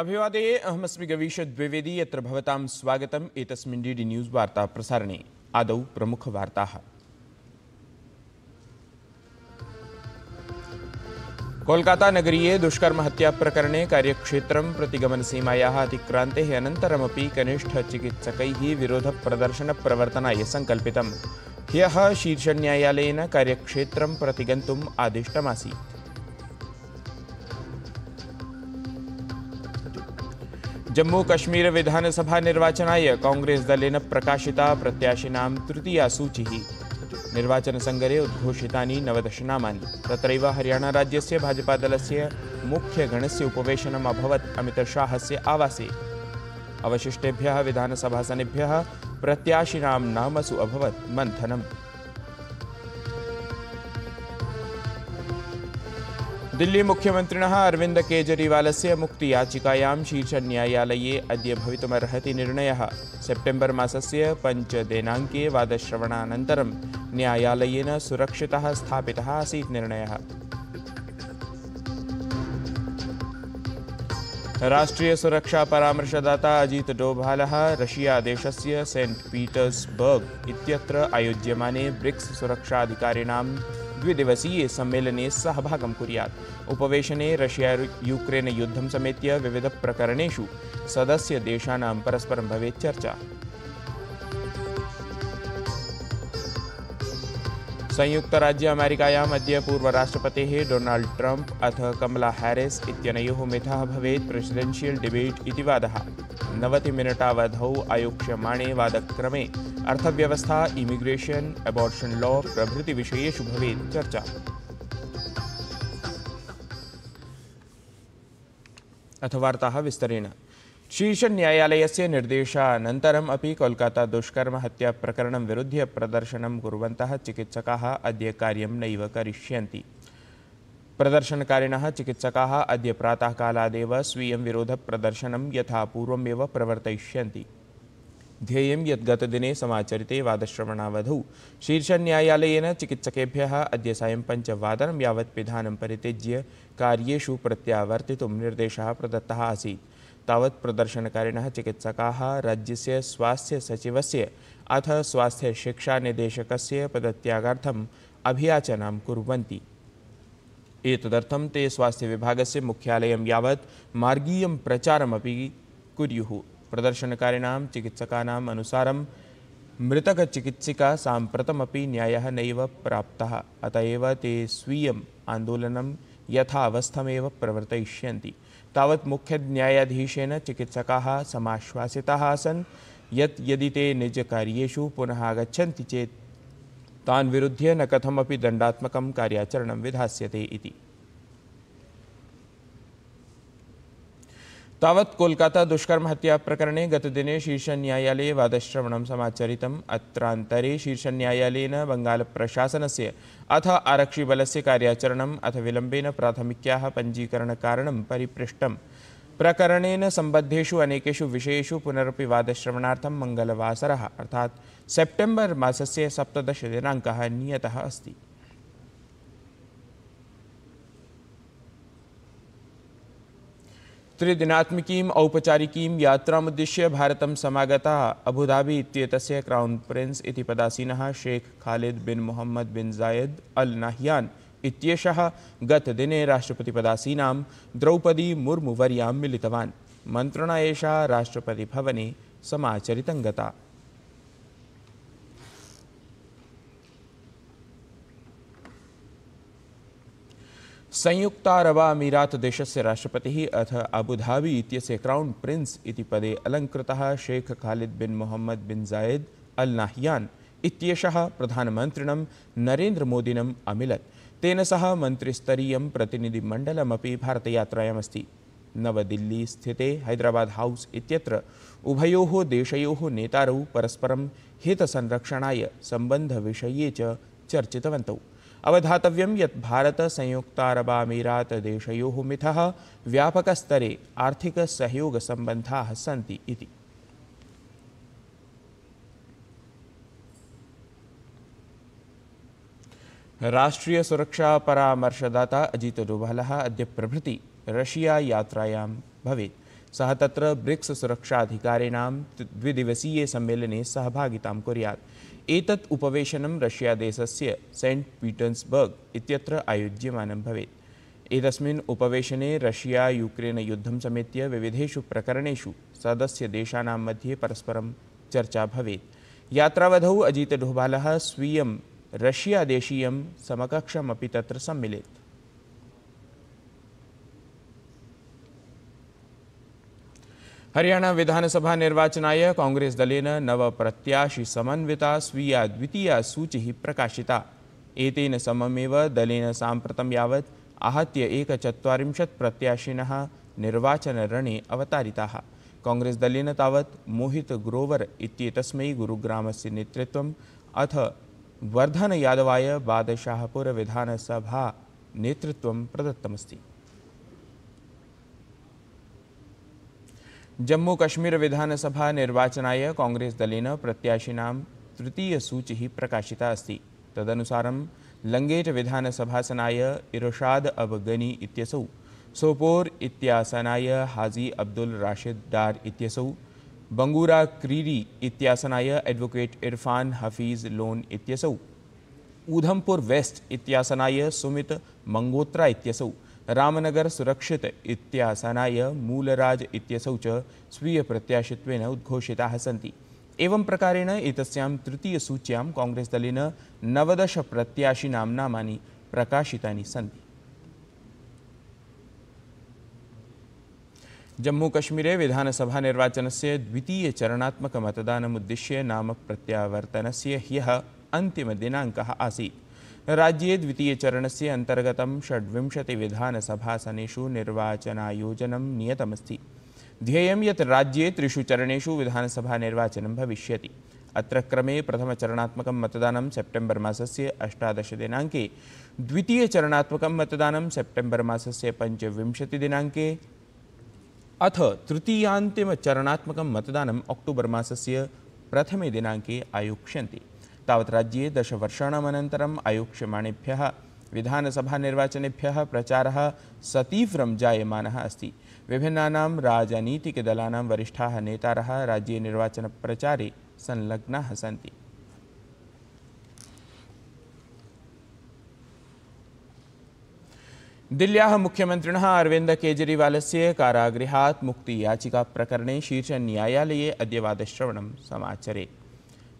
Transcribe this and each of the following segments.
अभिवादे, अहमस्मि गवीश द्विवेदी, यत्र भवतां स्वागतम्, एतस्मिन् डि डि न्यूस् वार्ता प्रसारणे। आदौ प्रमुखवार्ताः कोलकातानगरीये दुष्कर्महत्याप्रकरणे कार्यक्षेत्रं प्रतिगमनसीमायाः अतिक्रान्तेः अनन्तरमपि कनिष्ठचिकित्सकैः विरोधप्रदर्शनप्रवर्तनाय सङ्कल्पितम्। ह्यः शीर्षन्यायालयेन कार्यक्षेत्रं प्रतिगन्तुम् आदिष्टमासीत्। जम्मू कश्मीर विधानसभा निर्वाचनाय कांग्रेस दलेन प्रकाशिता प्रत्याशिनां तृतीया सूचिः निर्वाचनसङ्गरे उद्घोषितानि नवदश नामानि तत्रैव हरियाणाराज्यस्य भाजपादलस्य मुख्यगणस्य उपवेशनम् अभवत्। अमितशाहस्य आवासे। अवशिष्टेभ्यः विधानसभासनेभ्यः प्रत्याशिनां नामसु अभवत् मन्थनम्। दिल्ली मुख्यमन्त्रिणः अरविन्द केजरीवालस्य मुक्तियाचिकायां शीर्षन्यायालये अद्य भवितुमर्हति निर्णयः। सेप्टेम्बर् मासस्य पञ्चदिनाङ्के वादश्रवणानन्तरं न्यायालयेन सुरक्षितः स्थापितः आसीत् निर्णयः। राष्ट्रियसुरक्षापरामर्शदाता अजीत डोभालः रशियादेशस्य सेण्ट् पीटर्स्बर्ग् इत्यत्र आयोज्यमाने ब्रिक्स् सुरक्षाधिकारिणां द्विदिवसीये सम्मेलने सहभागं कुर्यात्। उपवेशने रशिया यूक्रेन युद्धं समेत्य विविधप्रकरणेषु सदस्यदेशानां परस्परं भवेत् चर्चा। संयुक्तराज्य अमेरिकायाम् अद्य पूर्वराष्ट्रपतेः डोनाल्ड् ट्रम्प् अथ कमला हैरिस् इत्यनयोः मिथः भवेत्। प्रेसिडेन्शियल् डिबेट् इति वादः। नवतिमिनिटावधौ आयोक्ष्यमाणे वादक्रमे अर्थव्यवस्था इमिग्रेशन अबॉर्शन् लॉ प्रभृतिविषयेषु भवेत् चर्चा। अथ वार्ताः विस्तरेण। शीर्षन्यायालयस्य निर्देशानन्तरम् अपि कोलकाता दुष्कर्म हत्याप्रकरणं विरुध्य प्रदर्शनं कुर्वन्तः चिकित्सकाः अद्य करिष्यन्ति। प्रदर्शनकारिणः चिकित्सकाः अद्य प्रातःकालादेव स्वीयं विरोधप्रदर्शनं यथा पूर्वमेव प्रवर्तयिष्यन्ति। ध्येयं यत् गतदिने समाचरिते वादश्रवणावधौ। शीर्षन्यायालयेन चिकित्सकेभ्यः अद्य सायं पञ्चवादनं यावत् पिधानं परित्यज्य कार्येषु प्रत्यावर्तितुं निर्देशः प्रदत्तः आसीत्। तावत् प्रदर्शनकारिणः चिकित्सकाः राज्यस्य स्वास्थ्यसचिवस्य अथ स्वास्थ्यशिक्षानिदेशकस्य पदत्यागार्थम् अभियाचनां कुर्वन्ति। एतदर्थं ते स्वास्थ्यविभागस्य मुख्यालयं यावत् मार्गीयं प्रचारमपि कुर्युः। प्रदर्शनकारिणां चिकित्सकानाम् अनुसारं मृतकचिकित्सिका साम्प्रतमपि न्यायः नैव प्राप्तः। अत एव ते स्वीयम् आन्दोलनं यथावस्थमेव प्रवर्तयिष्यन्ति। तावत् मुख्यन्यायाधीशेन चिकित्सकाः समाश्वासिताः आसन्। यत् यदि ते निजकार्येषु पुनः आगच्छन्ति चेत् तान् विरुध्य न कथमपि दण्डात्मकं कार्याचरणं इति। तावत् कोलकाता दुष्कर्म हत्या प्रकरणे गतदिने शीर्षन्यायालये वादश्रवणं समाचरितम्। अत्रान्तरे शीर्षन्यायालयेन बङ्गालप्रशासनस्य अथ आरक्षिबलस्य कार्याचरणम् अथ विलम्बेन प्राथमिक्याः पञ्जीकरणकारणं परिपृष्टम्। प्रकरणेन सम्बद्धेषु अनेकेषु विषयेषु पुनरपि वादश्रवणार्थं मङ्गलवासरः, अर्थात् सेप्टेम्बर् मासस्य सप्तदशदिनाङ्कः नियतः अस्ति। त्रिदिनात्मिकीम् औपचारिकीं यात्रामुद्दिश्य भारतं समागतः अबुधाबी इत्येतस्य क्राउन् प्रिन्स् इति पदासीनः शेख खालिद बिन् मोहम्मद बिन् जायद् अल् नाह्यान् इत्येषः गतदिने राष्ट्रपतिपदासीनां द्रौपदी मुर्मुवर्यां मिलितवान्। मन्त्रणा एषा राष्ट्रपतिभवने समाचरितं गता। संयुक्तारबामीरात् देशस्य राष्ट्रपतिः अथ अबुधाबी इत्यस्य क्राउन् प्रिन्स् इति पदे अलङ्कृतः शेख खालिद बिन् मोहम्मद बिन् जायद् अल् नाह्यान् इत्येषः प्रधानमन्त्रिणं नरेन्द्रमोदिनम् अमिलत्। तेन सह मन्त्रिस्तरीयं प्रतिनिधिमण्डलमपि भारतयात्रायामस्ति। नवदिल्लीस्थिते हैदराबाद् हौस् इत्यत्र उभयोः देशयोः नेतारौ परस्परं हितसंरक्षणाय सम्बन्धविषये च चर्चितवन्तौ। अवधातव्यं यत् भारत संयुक्तारबामीरात देशयोः मिथः व्यापकस्तरे आर्थिकसहयोगसम्बन्धाः सन्ति इति। राष्ट्रियसुरक्षापरामर्शदाता अजित डोभालः अद्य प्रभृति रशिया यात्रायां भवेत्। सः तत्र ब्रिक्स् सुरक्षाधिकारिणां द्विदिवसीये सम्मेलने सहभागितां कुर्यात्। एतत् उपवेशनं रष्यादेशस्य सेण्ट् पीटर्स्बर्ग् इत्यत्र आयोज्यमानं भवेत्। एतस्मिन् उपवेशने रशिया यूक्रेन युद्धं समेत्य विविधेषु प्रकरणेषु सदस्यदेशानां मध्ये परस्परं चर्चा भवेत्। यात्रावधौ अजीतडोभालः स्वीयं रशियादेशीयं समकक्षमपि तत्र सम्मिलेत्। हरियाणा विधानसभा निर्वाचनाय कांग्रेस दलेन नव प्रत्याशी समन्विता, स्वीया द्वितीया सूचिः प्रकाशिता। एतेन सममेव दलेन साम्प्रतं यावत् आहत्य एकचत्वारिंशत् प्रत्याशिनः निर्वाचनरणे अवतारिताः। कांग्रेस दलेन तावत् मोहित ग्रोवर इत्येतस्मै गुरुग्रामस्य नेतृत्वम् अथ वर्धन यादवाय बादशाहपुर विधानसभा नेतृत्वं प्रदत्तमस्ति। जम्मू कश्मीर विधानसभा निर्वाचनाय कांग्रेस दलेन प्रत्याशिनां तृतीयसूचिः प्रकाशिता अस्ति। तदनुसारं लङ्गेट विधानसभासनाय इरशाद अब गनी इत्यसौ, सोपोर इत्यासनाय हाजी अब्दुल राशिद डार इत्यसौ, बंगूरा क्रीरी इत्यासनाय एडवोकेट इरफान हफीज लोन इत्यसौ ऊधमपुर वेस्ट इत्यासनाय सुमित मंगोत्रा इत्यसौ रामनगर सुरक्षित इत्यासनाय मूलराज इत्यसौ च स्वीयप्रत्याशित्वेन उद्घोषिताः सन्ति। एवं प्रकारेण एतस्यां तृतीयसूच्यां नवदश प्रत्याशिनां नामानि प्रकाशितानि सन्ति। जम्मूकश्मीरे विधानसभानिर्वाचनस्य नाम प्रत्यावर्तनस्य ह्यः अन्तिमदिनाङ्कः आसीत्। राज्ये द्वितीयचरणस्य अन्तर्गतं षड्विंशतिविधानसभासनेषु निर्वाचनायोजनं नियतमस्ति। ध्येयं यत् राज्ये त्रिषु चरणेषु विधानसभानिर्वाचनं भविष्यति। अत्र क्रमे प्रथमचरणात्मकं मतदानं सेप्टेम्बर् मासस्य अष्टादशदिनाङ्के द्वितीयचरणात्मकं मतदानं सेप्टेम्बर् मासस्य पञ्चविंशतिदिनाङ्के, अथ तृतीयान्तिमचरणात्मकं मतदानम् अक्टोबर् मासस्य प्रथमे दिनाङ्के आयोक्ष्यन्ते। तावत् राज्ये दशवर्षाणामनन्तरम् आयोक्ष्यमाणेभ्यः विधानसभानिर्वाचनेभ्यः प्रचारः सतीव्रं जायमानः अस्ति। विभिन्नानां राजनीतिकदलानां वरिष्ठाः नेतारः राज्ये निर्वाचनप्रचारे संलग्नाः सन्ति। दिल्ल्याः मुख्यमन्त्रिणः अरविन्द केजरीवालस्य कारागृहात् मुक्तियाचिकाप्रकरणे शीर्षन्यायालये अद्य वादश्रवणं समाचरेत्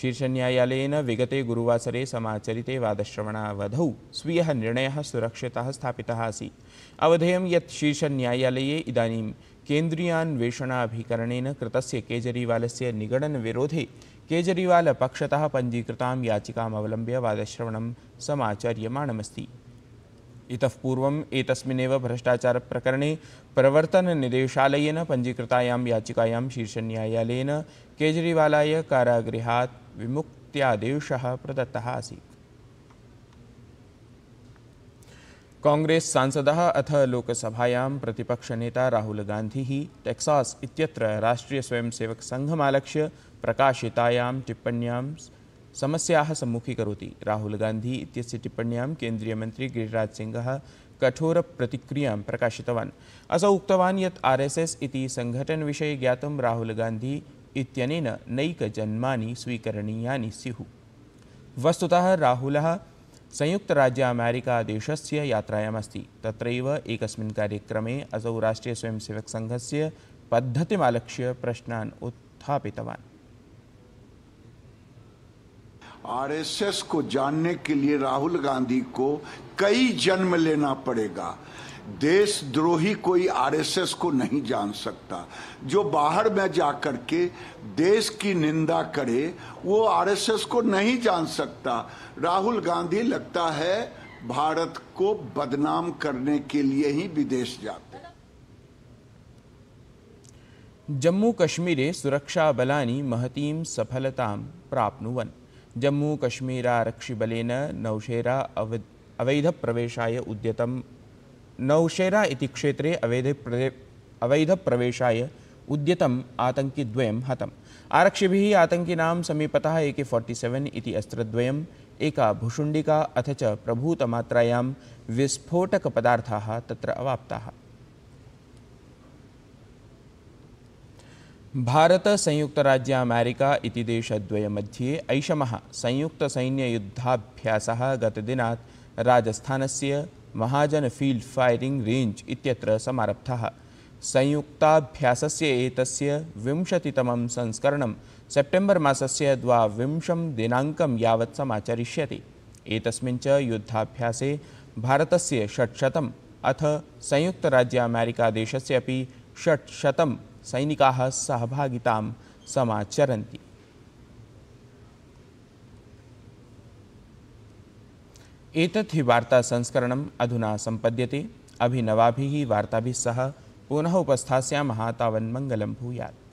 शीर्षन्यायालयेन विगते गुरुवासरे समाचरिते वादश्रवणावधौ स्वीयः निर्णयः सुरक्षितः स्थापितः आसीत्। अवधेयं यत् शीर्षन्यायालये इदानीं केन्द्रीयान्वेषणाभिकरणेन कृतस्य केजरीवालस्य निगडनविरोधे केजरीवालपक्षतः पञ्जीकृतां याचिकामवलम्ब्य वादश्रवणं समाचर्यमाणमस्ति। इतः पूर्वम् एतस्मिन्नेव भ्रष्टाचारप्रकरणे प्रवर्तननिदेशालयेन पञ्जीकृतायां याचिकायां शीर्षन्यायालयेन केजरीवालाय कारागृहात् विमुक्त्यादेशः प्रदत्तः आसीत्। कांग्रेस सांसदः अथ लोकसभायां प्रतिपक्षनेता राहुलगान्धिः टेक्सास् इत्यत्र राष्ट्रियस्वयंसेवकसङ्घमालक्ष्य प्रकाशितायां टिप्पण्यां समस्याः सम्मुखीकरोति। राहुलगान्धी इत्यस्य टिप्पण्यां केन्द्रीयमन्त्री गिरिराजसिंहः कठोरप्रतिक्रियाँ प्रकाशितवान्। असौ उक्तवान् यत् आर् एस् एस् इति सङ्घटनविषये ज्ञातुं राहुलगान्धी इत्यनेन नैकजन्मानि स्वीकरणीयानि स्युः। वस्तुतः राहुलः संयुक्तराज्य अमेरिकादेशस्य यात्रायामस्ति। तत्रैव एकस्मिन् कार्यक्रमे असौ राष्ट्रियस्वयंसेवकसङ्घस्य पद्धतिमालक्ष्य प्रश्नान् उत्थापितवान्। आरएसएस को जानने के लिए राहुल गांधी को कई जन्म लेना पड़ेगा। देशद्रोही कोई आरएसएस को नहीं जान सकता। जो बाहर में जाकर के देश की निंदा करे, वो आरएसएस को नहीं जान सकता। राहुल गांधी लगता है भारत को बदनाम करने के लिए ही विदेश जाते जम्मू कश्मीरे सुरक्षाबलानि महतीं सफलतां प्राप्नुवन्। जम्मू कश्मीरारक्षिबलेन नौशेरा अव अवैधप्रवेशाय उद्यतं नौशेरा क्षेत्रे अवैध अवैधप्रवेशाय उद्यतम् आतङ्किद्वयं हतम्। आरक्षिभिः आतङ्किनां समीपतः ए के फोर्टि सेवेन् इति अस्त्रद्वयम्, एका भुषुण्डिका अथ च प्रभूतमात्रायां विस्फोटकपदार्थाः तत्र अवाप्ताः। भारतसंयुक्तराज्य अमेरिका इति देशद्वयमध्ये ऐषमः संयुक्तसैन्ययुद्धाभ्यासः गतदिनात् राजस्थानस्य महाजन फ़ील्ड फायरिंग रेंज इत्यत्र समारब्धः। संयुक्ताभ्यासस्य एतस्य विंशतितमं संस्करणं सेप्टेम्बर् मासस्य द्वाविंशं दिनाङ्कं यावत् समाचरिष्यति। एतस्मिन् च युद्धाभ्यासे भारतस्य षट्शतम् अथ संयुक्तराज्य अमेरिकादेशस्य अपि षट्शतं सैनिकाः सहभागितां समाचरन्ति। एतत् हि वार्तासंस्करणम् अधुना सम्पद्यते। अभिनवाभिः वार्ताभिः सह पुनः उपस्थास्यामः तावन्मङ्गलं भूयात्।